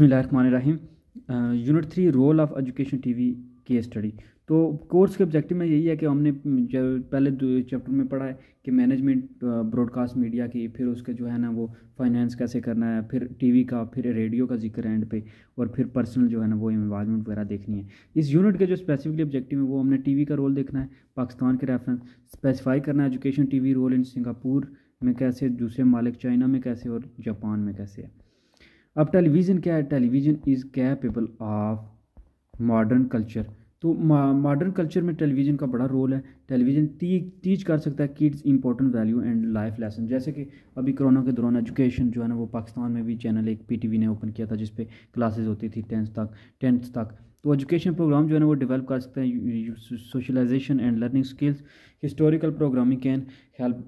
बसमीम unit three, role of education TV case study. तो course के ऑब्जेक्टिव में यही है कि हमने जब पहले चैप्टर में पढ़ा है कि मैनेजमेंट ब्रॉडकास्ट मीडिया की, फिर उसके जो है ना वो फाइनेंस कैसे करना है, फिर टीवी का, फिर रेडियो का ज़िक्र एंड पे, और फिर पर्सनल जो है ना वो इन्वायरमेंट वगैरह देखनी है। इस यूनिट के जो स्पेसिफिकली ऑब्जेक्टिव है वो हमने टीवी का रोल देखना है, पाकिस्तान के रेफरेंस स्पेसिफाई करना है education TV role in Singapore में कैसे, दूसरे मालिक चाइना में कैसे, और जापान में कैसे है। अब टेलीविज़न क्या है? Television is capable of modern culture तो मॉडर्न कल्चर में टेलीविज़न का बड़ा रोल है। टेलीविज़न टी टीच कर सकता है kids important value and life lesson जैसे कि अभी कोरोना के दौरान एजुकेशन जो है ना, वो पाकिस्तान में भी चैनल एक पीटीवी ने ओपन किया था जिस पे क्लासेस होती थी टेंथ तक टेंथ तक। तो एजुकेशन प्रोग्राम जो है ना, वो डेवलप कर सकते हैं। Socialisation and learning skills historical programming can help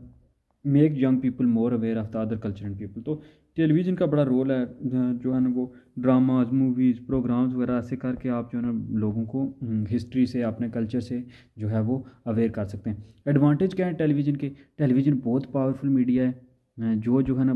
make young people more aware of the other culture and people तो टेलीविज़न का बड़ा रोल है, जो है ना, वो ड्रामाज मूवीज़, प्रोग्राम्स वगैरह ऐसे करके आप जो है ना, लोगों को हिस्ट्री से, अपने कल्चर से जो है वो अवेयर कर सकते हैं। एडवांटेज क्या है टेलीविज़न के? टेलीविज़न बहुत पावरफुल मीडिया है जो जो है ना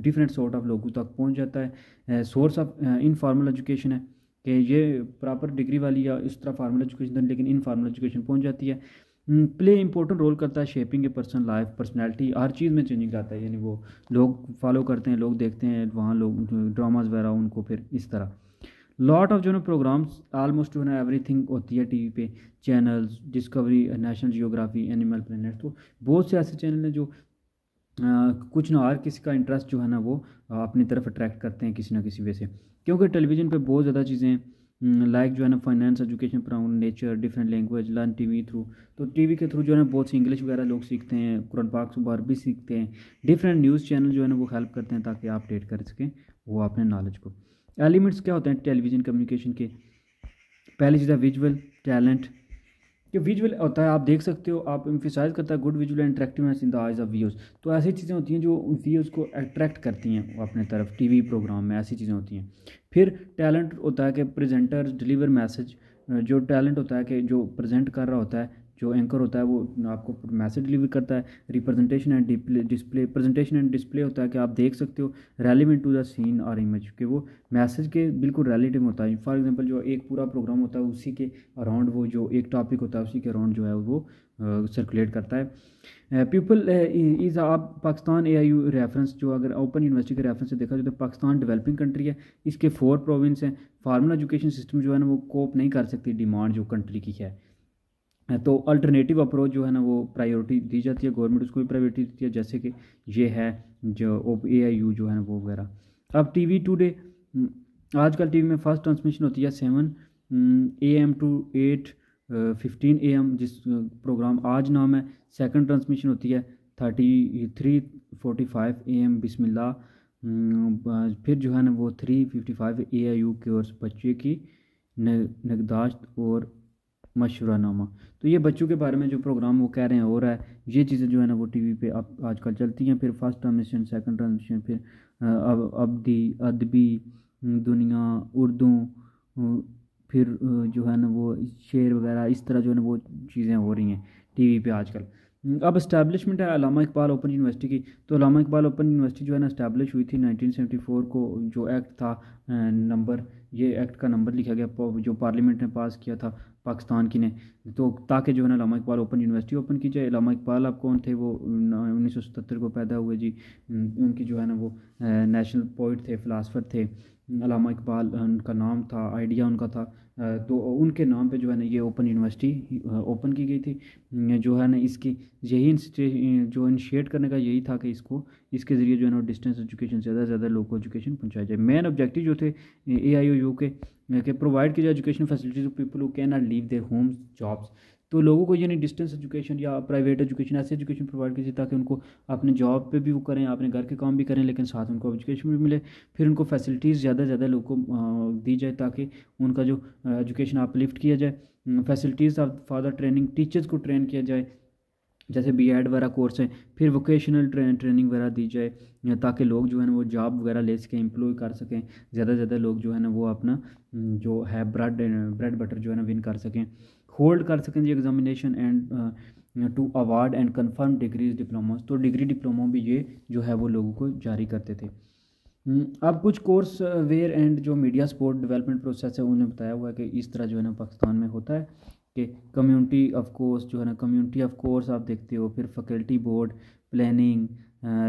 डिफरेंट सॉर्ट ऑफ़ लोगों तक पहुँच जाता है। सोर्स ऑफ़ इनफॉर्मल एजुकेशन है, कि ये प्रॉपर डिग्री वाली या इस तरह फार्मल एजुकेशन लेकिन इनफॉर्मल एजुकेशन पहुँच जाती है। प्ले इंपॉर्टेंट रोल करता है shaping a person life personality हर चीज़ में चेंजिंग आता है यानी वो लोग फॉलो करते हैं लोग देखते हैं वहाँ लोग ड्रामाज वगैरह उनको फिर इस तरह। लॉट ऑफ़ जो है प्रोग्राम्स आलमोस्ट जो है ना एवरीथिंग होती है टीवी पे channels Discovery National Geographic Animal Planet तो बहुत से ऐसे चैनल हैं जो आ, कुछ ना हर किसी का इंटरेस्ट जो है ना वो अपनी तरफ़ अट्रैक्ट करते हैं किसी ना किसी वजह से। क्योंकि टेलीविज़न पे बहुत ज़्यादा चीज़ें लाइक जो है ना finance education brown nature different language learn TV through तो टीवी के थ्रू जो है ना, बहुत सी इंग्लिश वगैरह लोग सीखते हैं कुरान पाक सुबह भी सीखते हैं। डिफरेंट न्यूज़ चैनल जो है ना, वो हेल्प करते हैं ताकि आप अपडेट कर सकें वो अपने नॉलेज को। एलिमेंट्स क्या होते हैं टेलीविज़न कम्युनिकेशन के? पहली चीज़ है विजुअल टैलेंट कि विजुअल होता है, आप देख सकते हो, आप इम्फिसाइज करता है good visual and attractiveness in the eyes of views तो ऐसी चीज़ें होती हैं जो व्यूज़ को अट्रैक्ट करती हैं, वो अपने तरफ़ टीवी प्रोग्राम में ऐसी चीज़ें होती हैं। फिर टैलेंट होता है कि प्रेजेंटर डिलीवर मैसेज जो टैलेंट होता है कि जो प्रेजेंट कर रहा होता है जो एंकर होता है वो आपको मैसेज डिलीवर करता है। Representation and display presentation and display होता है कि आप देख सकते हो। रेलिवेंट टू द सीन और इमेज कि वो मैसेज के बिल्कुल रेलिटिव होता है। फॉर एग्जांपल जो एक पूरा प्रोग्राम होता है, उसी के अराउंड वो जो एक टॉपिक होता है, उसी के अराउंड जो है वो सर्कुलेट करता है। पीपल इज़ आप Pakistan A I U reference जो अगर ओपन यूनिवर्सिटी के रेफरेंस से देखा जाए तो पाकिस्तान डेवलपिंग कंट्री है। इसके फोर प्रोविंस हैं। फार्मल एजुकेशन सिस्टम जो है ना, वो कोप नहीं कर सकती डिमांड जो कंट्री की है। तो अल्टरनेटिव अप्रोच जो है ना वो प्रायोरिटी दी जाती है गवर्नमेंट उसको भी प्रायोरिटी देती है, जैसे कि ये है जो ओ ए आई यू जो है ना वो वगैरह। अब टी वी टूडे आजकल टी वी में फ़र्स्ट ट्रांसमिशन होती है seven AM to eight fifteen AM जिस प्रोग्राम आज नाम है सेकंड ट्रांसमिशन होती है thirty three forty five AM Bismillah फिर जो है ना वो three fifty five A I U के और बच्चे की नगदाश्त और मशवरानामा तो ये बच्चों के बारे में जो प्रोग्राम वो कह रहे हैं, हो रहा है, ये चीज़ें जो है ना वो टीवी पे अब आजकल चलती हैं। फिर फ़र्स्ट ट्रांसमिशन सेकंड ट्रांसमिशन फिर अब, अबदी, अदबी, दुनिया, उर्दू फिर जो है ना वो शेर वगैरह, इस तरह जो है ना वो चीज़ें हो रही हैं टी टीवी पे आजकल। अब इस्टेब्लिशमेंट है, अलामा इकबाल ओपन यूनिवर्सिटी की। तो अलामा इकबाल ओपन यूनिवर्सिटी जो है ना इस्टेब्लिश हुई थी 1974 को, जो एक्ट था नंबर, ये एक्ट का नंबर लिखा गया जो पार्लियामेंट ने पास किया था। पाकिस्तान की ने। तो ताकि जो है ना, Allama Iqbal open university open की जाए। लामा इकबाल आप कौन थे? वो उन्नीस सौ को पैदा हुए जी। उनकी जो है ना, वो नेशनल पोइट थे फ़िलासफ़र थे। अलामा इकबाल उनका नाम था, आइडिया उनका था। तो उनके नाम पे जो है ना ये ओपन यूनिवर्सिटी ओपन की गई थी। जो है ना इसकी, यही जो इनिशिएट करने का यही था कि इसको, इसके ज़रिए जो है ना डिस्टेंस एजुकेशन, ज़्यादा से ज़्यादा लोगों को एजुकेशन पहुँचाया जाए। मेन ऑब्जेक्टिव जो थे, ए आई यू के प्रोवाइड की जाए education facilities people who can not leave their homes, jobs. तो लोगों को यानी डिस्टेंस एजुकेशन या प्राइवेट एजुकेशन ऐसी एजुकेशन प्रोवाइड कीजिए ताकि उनको अपने जॉब पे भी वो करें, अपने घर के काम भी करें, लेकिन साथ उनको एजुकेशन भी मिले। फिर उनको फैसिलिटीज़ ज़्यादा से ज़्यादा लोगों को दी जाए ताकि उनका जो एजुकेशन आप लिफ्ट किया जाए। Facilities for further training teachers को ट्रेन किया जाए, जैसे बी एड वगैरह कोर्स है, फिर वोकेशनल ट्रेन ट्रेनिंग वगैरह दी जाए ताकि लोग जो है ना वो जॉब वगैरह ले सकें एम्प्लॉय कर सकें, ज़्यादा से ज़्यादा लोग जो है ना वो अपना जो है ब्रेड ब्रेड बटर जो है ना विन कर सकें। होल्ड कर सकें जी examination and to award and confirm degrees diploma तो डिग्री डिप्लोमा भी ये जो है वो लोगों को जारी करते थे। हम्म, अब कुछ कोर्स वेयर एंड जो मीडिया सपोर्ट डेवलपमेंट प्रोसेस है उन्होंने बताया हुआ है कि इस तरह जो है ना पाकिस्तान में होता है कि कम्युनिटी ऑफ़ कोर्स जो है ना कम्युनिटी ऑफ़ कोर्स आप देखते हो फिर faculty board planning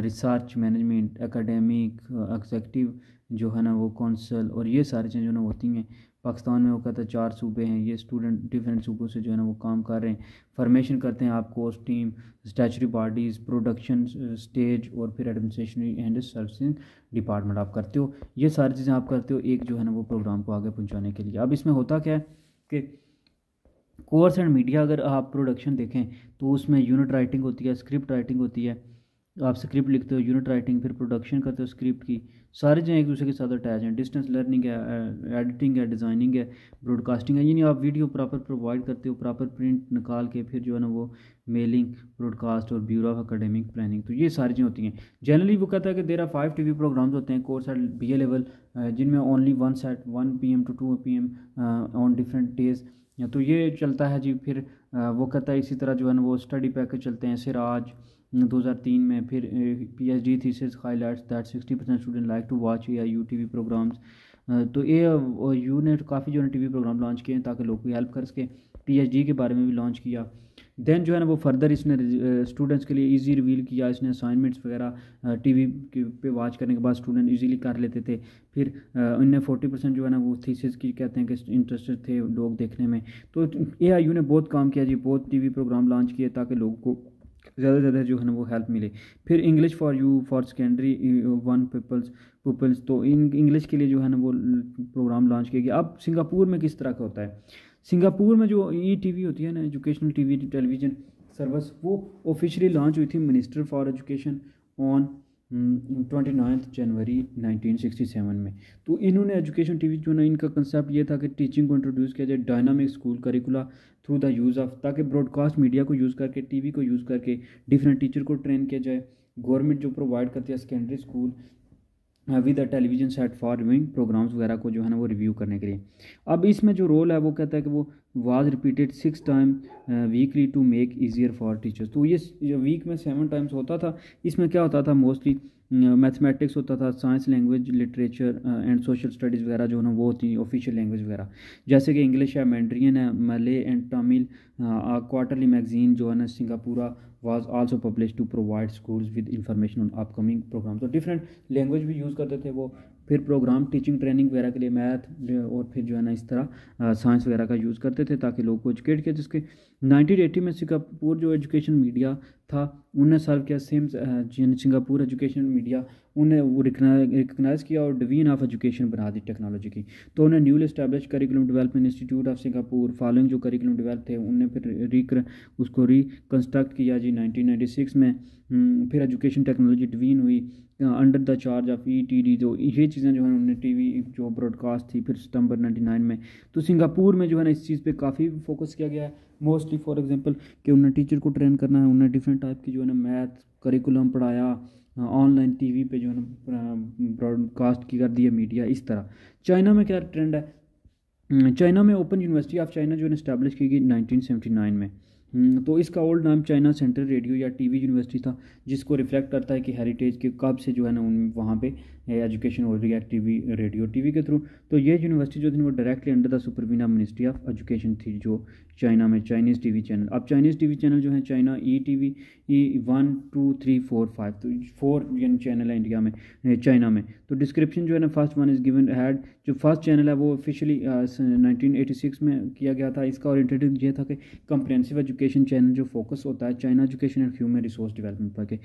research management academic executive जो है ना वो कौंसल और ये सारी चीज़ें जो ना होती हैं। पाकिस्तान में वो कहता है, चार सूबे हैं, ये स्टूडेंट डिफरेंट सूबों से जो है ना वो काम कर रहे हैं। फॉर्मेशन करते हैं आप course team statutory bodies production stage और फिर एडमिनिस्ट्रेशन एंड सर्विसिंग डिपार्टमेंट आप करते हो। ये सारी चीज़ें आप करते हो एक जो है ना वो प्रोग्राम को आगे पहुँचाने के लिए। अब इसमें होता क्या है कि कोर्स एंड मीडिया अगर आप प्रोडक्शन देखें तो उसमें यूनिट राइटिंग होती है स्क्रिप्ट राइटिंग होती है आप स्क्रिप्ट लिखते हो यूनिट राइटिंग फिर प्रोडक्शन करते हो स्क्रिप्ट की, सारी चीज़ें एक दूसरे के साथ अटैच हैं। डिस्टेंस लर्निंग है एडिटिंग है डिज़ाइनिंग है ब्रॉडकास्टिंग है, यानी आप वीडियो प्रॉपर प्रोवाइड करते हो प्रॉपर प्रिंट निकाल के, फिर जो है ना वो मेलिंग ब्रॉडकास्ट और ब्यूरो ऑफ़ अकेडमिक प्लानिंग तो ये सारी चीज़ें होती हैं। जनरली वो कहता है कि there are five TV programs होते हैं course at B A level जिनमें only one set one PM to two PM on different days तो ये चलता है जी, फिर वो कहता है इसी तरह जो है ना वो स्टडी पैकेज चलते हैं, सिराज 2003 में फिर PhD thesis highlights that sixty percent student like to watch या यू टी वी प्रोग्राम्स तो ए यू ने काफ़ी जो है टी वी प्रोग्राम लॉन्च किए हैं ताकि लोग की हेल्प कर सके। पी एच डी के बारे में भी लॉन्च किया। देन जो है ना वो फर्दर इसने स्टूडेंट्स के लिए इजी रिवील किया। इसने असाइनमेंट्स वगैरह टीवी पे वॉच करने के बाद स्टूडेंट इजीली कर लेते थे। फिर इनने फोर्टी परसेंट जो है ना वो थीसिस की कहते हैं कि इंटरेस्टेड थे लोग देखने में। तो ए आई यू ने बहुत काम किया जी, बहुत टी वी प्रोग्राम लॉन्च किए ताकि लोगों को ज़्यादा से ज़्यादा जो है ना वो हेल्प मिले। फिर English for you for secondary one peoples peoples तो इन इंग्लिश के लिए जो है ना वो प्रोग्राम लॉन्च किया गया। अब सिंगापुर में किस तरह का होता है? सिंगापुर में जो ई टी वी होती है ना educational TV television service वो ऑफिशियली लॉन्च हुई थी minister for education on twenty ninth January 1967 में। तो इन्होंने एजुकेशन टीवी जो ना, इनका कंसेप्ट ये था कि टीचिंग को इंट्रोड्यूस किया जाए dynamic school curricula through the use of ताकि ब्रॉडकास्ट मीडिया को यूज़ करके टीवी को यूज़ करके डिफरेंट टीचर को ट्रेन किया जाए। गवर्नमेंट जो प्रोवाइड करती है secondary school with the television set for reviewing programs वगैरह को जो है ना वो रिव्यू करने के लिए। अब इसमें जो रोल है वो कहता है कि वो was repeated six time weekly to make easier for teachers तो ये वीक में सेवन टाइम्स होता था। इसमें क्या होता था मोस्टली मैथमेटिक्स होता था, science language, literature and social studies वगैरह जो ना, वो होती हैं ऑफिशियल लैंग्वेज वगैरह। जैसे कि इंग्लिश है मैंड्रियन है मले एंड तमिल क्वार्टरली मैगजीन जो है ना Singapura was also publish to provide schools with information on upcoming programme तो डिफरेंट लैंग्वेज भी यूज़ करते थे वो। फिर प्रोग्राम टीचिंग ट्रेनिंग वगैरह के लिए मैथ और फिर जो है ना, इस तरह साइंस वगैरह का यूज़ करते थे ताकि लोग को एजुकेट किया, जिसके 1980 में सिंगापुर जो एजुकेशन मीडिया था। उन्हें सर्व किया सेम सिंगापुर एजुकेशन मीडिया उन्हें वो रिकगनाइज़ किया और डिवीन ऑफ़ एजुकेशन बना दी टेक्नोलॉजी की। तो उन्हें newly establish curriculum development institute of Singapore, following जो करिकुलम डेवलप थे उनने फिर रिकर उसको रिकन्स्ट्रक्ट किया जी 1996 में। फिर एजुकेशन टेक्नोलॉजी डिवीन हुई under the charge of E T D जो, ये चीज़ें जो है उन्होंने टी वी जो ब्रॉडकास्ट थी फिर सितंबर नाइन्टी नाइन में। तो सिंगापुर में जो है ना, इस चीज़ पे काफ़ी फोकस किया गया है। मोस्टली फॉर एग्जांपल कि उन्हें टीचर को ट्रेन करना है उन्हें डिफरेंट टाइप की जो है ना मैथ करिकुलम पढ़ाया ऑनलाइन टीवी पे जो है ना ब्रॉडकास्ट की कर दिया मीडिया इस तरह। चाइना में क्या ट्रेंड है? चाइना में ओपन यूनिवर्सिटी ऑफ़ चाइना जो है इस्टेब्लिश की गई नाइनटीन में। हम्म, तो इसका ओल्ड नाम चाइना सेंट्रल रेडियो या टीवी यूनिवर्सिटी था जिसको रिफ्लेक्ट करता है कि हेरिटेज के कब से जो है ना उन वहाँ पे एजुकेशन हो रही है टीवी रेडियो टीवी के थ्रू तो ये यूनिवर्सिटी जो थी वो directly under the supervision ministry of education थी, जो चाइना में चाइनीज़ टीवी चैनल अब चाइनीज़ टीवी चैनल जो है China E T V E one two three four five तो फोर यानी चैनल है इंडिया में चाइना में। तो डिस्क्रिप्शन जो है ना first one is given had जो फ़र्स्ट चैनल है वो ऑफिशियली नाइनटीन एटी सिक्स में किया गया था। इसका ओरिएंटेड ये था कि कंप्रेंसिव एजुकेशन चैनल जो फोकस होता है China education and human resource development पर के।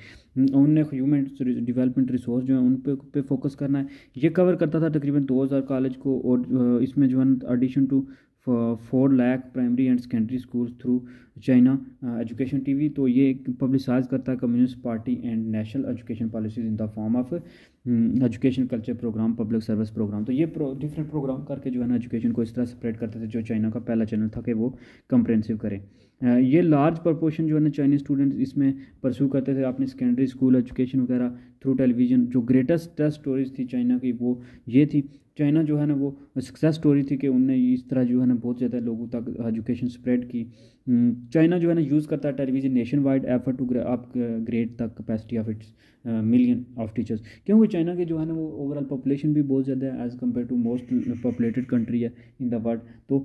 उनने ह्यूमन डिवेलपमेंट रिसोर्स जो है उन पे फोकस करना है। ये कवर करता था तकरीबन दो हज़ार कॉलेज को और इसमें जो है addition to four lakh primary and secondary school through China education TV तो ये पब्लिसाइज करता है communist party and national education policies in the form of education culture programme public service programme तो ये प्रो, डिफरेंट प्रोग्राम करके जो है ना एजुकेशन को इस तरह स्प्रेड करते थे जो चाइना का पहला चैनल था कि वो कंप्रेंसिव करें। Uh, ये लार्ज प्रपोर्शन जो है ना चाइनीज़ स्टूडेंट इसमें परसू करते थे। अपने सेकेंडरी स्कूल एजुकेशन वगैरह थ्रू टेलीविज़न जो ग्रेटेस्ट टेस्ट स्टोरीज थी चाइना की वो ये थी। चाइना जो है ना वो सक्सेस स्टोरी थी कि उनने इस तरह जो है ना बहुत ज़्यादा लोगों तक एजुकेशन स्प्रेड की। चाइना जो है ना यूज़ करता है television nationwide effort to upgrade तक capacity of its million of teachers क्योंकि चाइना के जो है ना, वो ओवरऑल पॉपुलेशन भी बहुत ज़्यादा है as compare to most populated country है इन द वर्ल्ड तो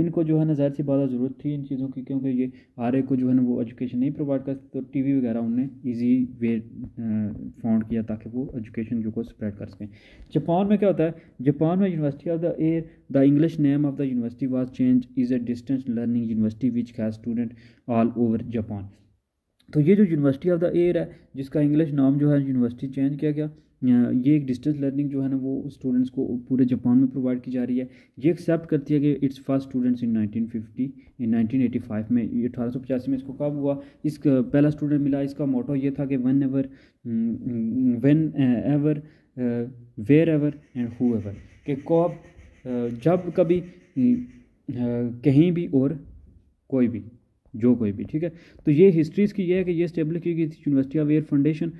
इनको जो है ना, ज़ाहिर सी बात ज़रूरत थी इन चीज़ों की, क्योंकि ये हर एक को जो है ना, वो एजुकेशन नहीं प्रोवाइड कर तो टी वी वगैरह उन्हें ईजी वे फाउंड किया ताकि वो एजुकेशन जो को स्प्रेड कर सकें। जापान में क्या होता है, जापान में university of the air the English name of the university was change is a distance learning university which has student all over Japan तो ये जो यूनिवर्सिटी ऑफ़ द एयर है, जिसका इंग्लिश नाम जो है यूनिवर्सिटी चेंज किया गया ये एक डिस्टेंस लर्निंग जो है ना वो स्टूडेंट्स को पूरे जापान में प्रोवाइड की जा रही है। ये एक्सेप्ट करती है कि its first students in 1950 in 1985 में, ये अठारह सौ पचासी में इसको कब हुआ? इस पहला स्टूडेंट मिला, इसका मोटो ये था कि whenever whenever wherever and whoever कि कब जब कभी कहीं भी और कोई भी। जो कोई भी, ठीक है? तो ये हिस्ट्री इसकी ये है कि ये स्टेब्लिश की गई थी यूनिवर्सिटी ऑफ़ एयर फाउंडेशन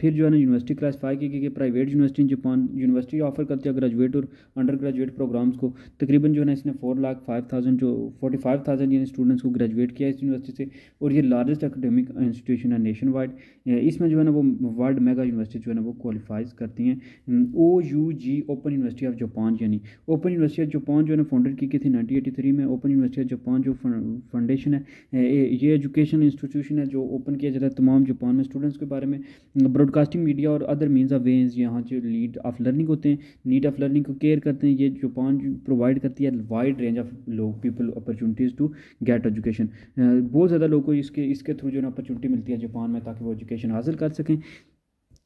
फिर जो है ना यूनिवर्सिटी क्लासीफाई की गई कि private university Japan university offer करती है ग्रेजुएट और अंडर ग्रेजुएट प्रोग्राम्स को। तकरीबन जो है ना इसने फोर लाख फाइव थाउज़ेंड जो फोर्टी फाइव थाउज़ेंड यानी स्टूडेंट्स को ग्रेजुएट किया इस यूनिवर्सिटी से और ये लार्जेस्ट अकेडमिक इंस्टीट्यूशन है नेशन वाइड इसमें जो है ना वो वर्ल्ड मेगा यूनिवर्सिटी जो है ना वो क्वालिफाइज करती हैं। O U J open university of Japan यानी। ओपन यूनिवर्सिटी ऑफ़ जापान जो है ना फाउंडेड की गई थी नाइनटीन एटी थ्री में। ओपन यूनिवर्सिटी ऑफ़ जापान जो फाउंडेशन है ये एजुकेशन इंस्टीट्यूशन है जो ओपन किया जाता है तमाम जापान में स्टूडेंट्स के बारे में। ब्रॉडकास्टिंग मीडिया और अदर मीन्स ऑफ़ वेज यहाँ जो लीड ऑफ़ लर्निंग होते हैं नीड ऑफ़ लर्निंग को केयर करते हैं। ये जापान प्रोवाइड करती है वाइड रेंज ऑफ़ लोग people opportunities to get education बहुत ज़्यादा लोग को इसके इसके थ्रू जो है अपॉर्चुनिटी मिलती है जापान में ताकि वो एजुकेशन हासिल कर सकें।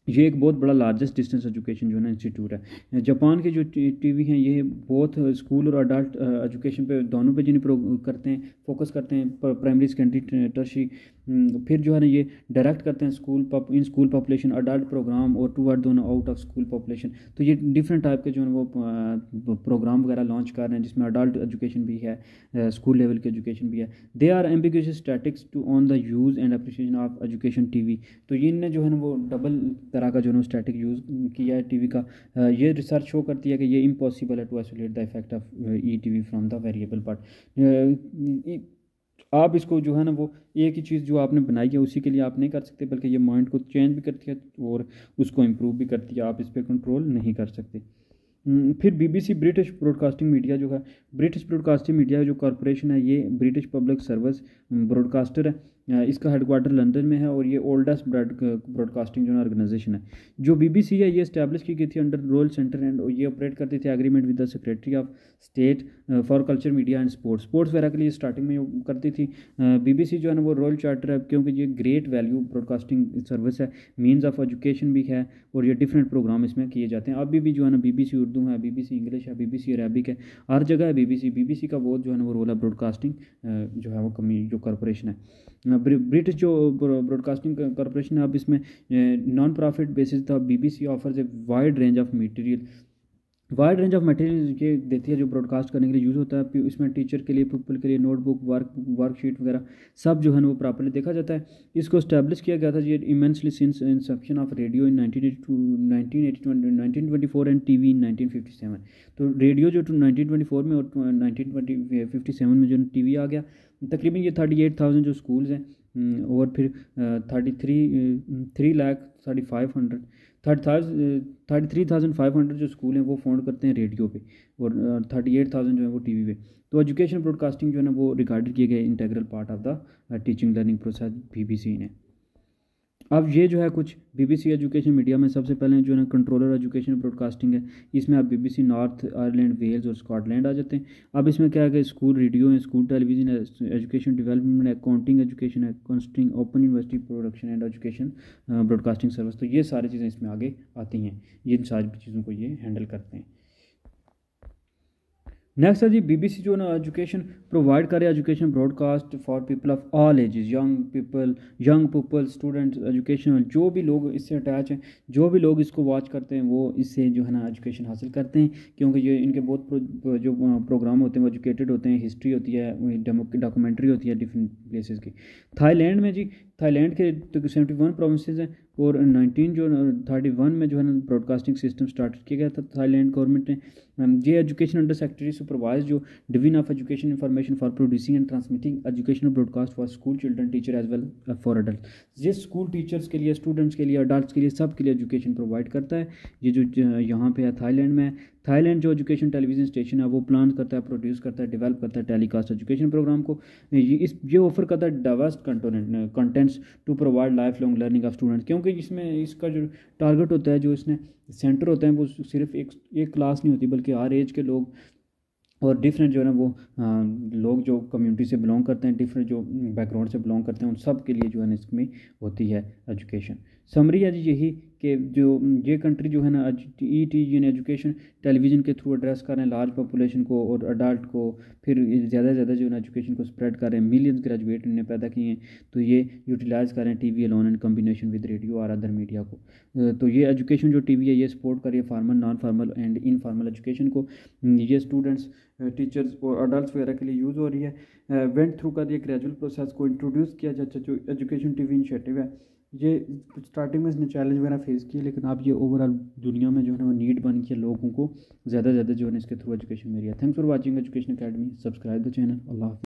ये एक बहुत बड़ा लार्जेस्ट डिस्टेंस एजुकेशन जो है ना इंस्टीट्यूट है। जापान के जो टीवी हैं, ये बहुत स्कूल और अडल्ट एजुकेशन पे दोनों पे जिन्हें करते हैं फोकस करते हैं प्राइमरी सेकेंडरी टर्शी फिर जो है ना ये डायरेक्ट करते हैं school in school population adult programme और टू दोनों आउट ऑफ़ स्कूल पॉपुलेशन तो ये डिफरेंट टाइप के जो है वो प्रोग्राम वगैरह लॉन्च कर रहे हैं, जिसमें अडल्ट एजुकेशन भी है स्कूल लेवल की एजुकेशन भी है. They are ambiguous statistics to on the use and appreciation of education T V तो इनने जो है ना वो डबल तरह का जो है स्टैटिक यूज़ किया है टी वी का. ये रिसर्च शो करती है कि ये इम्पॉसिबल है to isolate the effect of E T V from the variable part आप इसको जो है ना वो एक ही चीज़ जो आपने बनाई है उसी के लिए आप नहीं कर सकते बल्कि ये माइंड को चेंज भी करती है और उसको इम्प्रूव भी करती है। आप इस पर कंट्रोल नहीं कर सकते। हम्म, फिर बीबीसी ब्रिटिश ब्रॉडकास्टिंग मीडिया जो है ब्रिटिश ब्रॉडकास्टिंग मीडिया जो कॉरपोरेशन है ये ब्रिटिश पब्लिक सर्विस ब्रॉडकास्टर है। इसका हेडक्वार्टर लंदन में है और ये ओल्डेस्ट ब्रॉडकास्टिंग जो है ऑर्गेनाइजेशन है। जो बीबीसी है, ये इस्टेब्लिश की गई थी अंडर रोयल सेंटर एंड ये ऑपरेट करती थी agreement with the secretary of state for culture media and sports sports वगैरह के लिए स्टार्टिंग में करती थी। बीबीसी जो है ना वो रॉयल चार्टर है, क्योंकि ये ग्रेट वैल्यू ब्रॉडकास्टिंग सर्विस है। मीन्स ऑफ़ एजुकेशन भी है और ये डिफरेंट प्रोग्राम इसमें किए जाते हैं। अभी भी जो है ना बीबीसी उर्दू है बीबीसी इंग्लिश है बीबीसी अरबिक है। हर जगह है बीबीसी बीबीसी का बहुत जो है ना वो रोल है ब्रॉडकास्टिंग जो है वो कमी, जो कॉरपोरेशन है। ब्रिटिश जो ब्रॉडकास्टिंग कॉरपोरेशन है, अब इसमें नॉन प्रॉफिट बेसिस था BBC offers a wide range of material wide range of material ये देती है जो ब्रॉडकास्ट करने के लिए यूज़ होता है। इसमें टीचर के लिए पीपल के लिए नोटबुक वर्क वर्कशीट वगैरह सब जो है वो प्रॉपरली देखा जाता है। इसको स्टैब्लिश किया गया था ये immensely since inception of radio in nineteen eighty and T V in nineteen तो रेडियो जो नाइनटीन ट्वेंटी फोर में और नाइनटीन फिफ्टी सेवन में जो टी वी आ गया तकरीबन ये थर्टी एट थाउज़ेंड जो स्कूल्स हैं हम्म, और फिर thirty three three lakh thirty five hundred thirty thirty three thousand five hundred जो स्कूल हैं वो फाउंड करते हैं रेडियो पे, और थर्टी एट थाउज़ेंड जो है वो टी वी पे। तो एजुकेशन ब्रॉडकास्टिंग जो है ना वो रिकॉर्डेड किए गए integral part of the teaching learning process B C ने। अब ये जो है कुछ बीबीसी एजुकेशन मीडिया में सबसे पहले जो है कंट्रोलर एजुकेशन ब्रॉडकास्टिंग है। इसमें आप बीबीसी नॉर्थ आयरलैंड वेल्स और स्कॉटलैंड आ जाते हैं। अब इसमें क्या है स्कूल रेडियो है स्कूल टेलीविज़न है एजुकेशन डेवलपमेंट है अकाउंटिंग एजुकेशन है open university production and education broadcasting service तो ये सारी चीज़ें इसमें आगे आती हैं। इन सारी चीज़ों को ये हैंडल करते हैं। नेक्स्ट है जी बीबीसी जो ना एजुकेशन प्रोवाइड करे education broadcast for people of all ages young people young people students education जो भी लोग इससे अटैच हैं जो भी लोग इसको वॉच करते हैं वो इससे जो है ना एजुकेशन हासिल करते हैं क्योंकि ये इनके बहुत प्रो, जो प्रोग्राम होते हैं वो एजुकेटेड होते हैं हिस्ट्री होती है डॉक्यूमेंट्री होती है डिफरेंट प्लेसेस की। थाईलैंड में जी थाईलैंड के सेवेंटी वन प्रोविंसेज हैं और नाइनटीन जो थर्टी वन में जो है ना ब्रॉडकास्टिंग सिस्टम स्टार्ट किया गया था। थाईलैंड गवर्नमेंट ने ये एजुकेशन अंडर सेक्रेटरी सुपरवाइज जो division of education information for producing and transmitting educational broadcast for school children teacher as well for adult ये स्कूल टीचर्स के लिए स्टूडेंट्स के लिए अडल्ट के लिए सब के लिए एजुकेशन प्रोवाइड करता है। ये जो यहाँ पे है थाईलैंड में थाईलैंड जो एजुकेशन टेलीविज़न स्टेशन है, वो प्लान करता है प्रोड्यूस करता है डेवलप करता है टेलीकास्ट एजुकेशन प्रोग्राम को। ये, इस, ये ऑफ़र करता है diverse content contents to provide lifelong learning of student क्योंकि इसमें इसका जो टारगेट होता है जो इसने सेंटर होता है वो सिर्फ़ एक एक क्लास नहीं होती बल्कि हर एज के लोग और डिफरेंट जो है ना वो आ, लोग जो कम्युनिटी से बिलोंग करते हैं डिफरेंट जो बैकग्राउंड से बिलोंग करते हैं उन सब के लिए जो है ना इसमें होती है एजुकेशन समरी है जी यही कि जो, ये कंट्री जो है ना E T G education television के थ्रू एड्रेस कर रहे हैं लार्ज पॉपुलेशन को और अडल्ट को। फिर ज़्यादा से ज़्यादा जो है एजुकेशन को स्प्रेड कर रहे हैं। मिलियंस ग्रेजुएट इन्होंने पैदा किए हैं। तो ये यूटिलाइज़ कर रहे हैं T V alone and combination with radio और अदर मीडिया को। तो ये एजुकेशन जो टी वी है, ये सपोर्ट कर रही है formal non formal and informal education को ये स्टूडेंट्स टीचर्स और अडल्ट वगैरह के लिए यूज़ हो रही है। वेंट थ्रू का ये ग्रेजुअल प्रोसेस को। इंट्रोड्यूस किया जाता जो एजुकेशन टी वी इनिशिएटिव है। ये स्टार्टिंग में इसने चैलेंज वगैरह फेस किए लेकिन अब ये ओवरऑल दुनिया में जो है वो नीड बन के लोगों को ज़्यादा ज़्यादा जो है इसके थ्रू एजुकेशन मिल रही है। Thanks for watching education academy subscribe the channel Allah